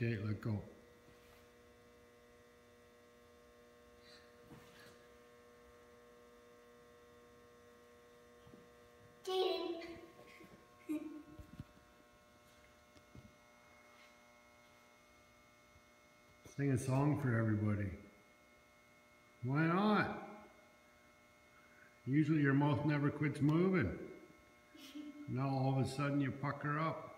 Okay, let go. Sing a song for everybody. Why not? Usually your mouth never quits moving. Now all of a sudden you pucker up.